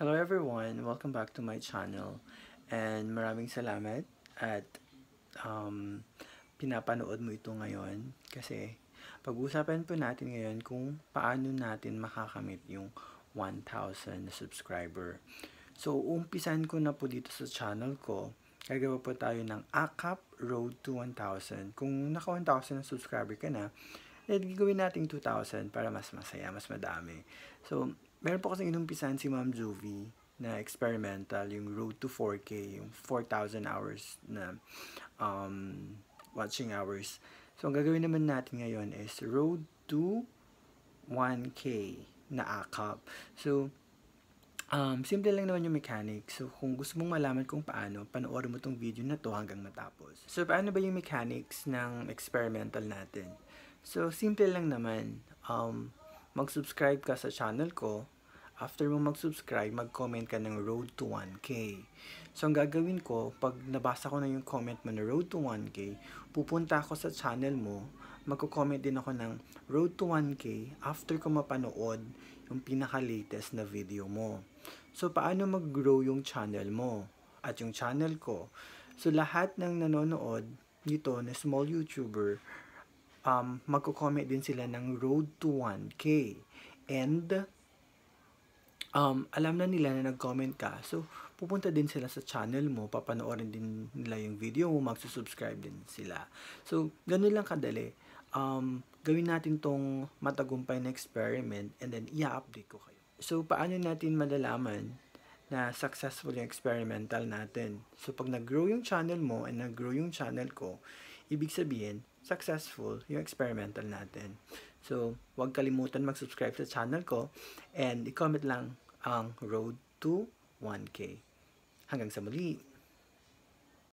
Hello everyone! Welcome back to my channel. And maraming salamat at um, pinapanood mo ito ngayon kasi pag-uusapan po natin ngayon kung paano natin makakamit yung 1,000 na subscriber. So, umpisan ko na po dito sa channel ko. Gagawa po tayo ng AKAP Road to 1,000. Kung naka 1,000 na subscriber ka na, eh, gagawin natin 2,000 para mas masaya, mas madami. So, meron po kasing inumpisan si Ma'am Juvie na experimental, yung Road to 4K, yung 4,000 hours na um, watching hours. So, ang gagawin naman natin ngayon is Road to 1K na AKAP. So, um, simple lang naman yung mechanics. So, kung gusto mong malaman kung paano, panoorin mo tong video na to hanggang matapos. So, paano ba yung mechanics ng experimental natin? So, simple lang naman. Um, mag-subscribe ka sa channel ko. After mo mag-subscribe, mag-comment ka ng Road to 1K. So, ang gagawin ko, pag nabasa ko na yung comment mo na Road to 1K, pupunta ako sa channel mo, magko-comment din ako ng Road to 1K after ko mapanood yung pinaka-latest na video mo. So, paano mag-grow yung channel mo at yung channel ko? So, lahat ng nanonood nito na small YouTuber, um, magko-comment din sila ng road to 1K. And, um, alam na nila na nag-comment ka. So, pupunta din sila sa channel mo, papanoorin din nila yung video mo, magsusubscribe din sila. So, ganun lang kadali. Um, gawin natin tong matagumpay na experiment and then i-update ko kayo. So, paano natin malalaman na successful yung experimental natin? So, pag nag-grow yung channel mo and nag-grow yung channel ko, ibig sabihin, successful yung experimental natin. So, huwag kalimutan mag-subscribe sa channel ko and i-comment lang ang road to 1K. Hanggang sa muli!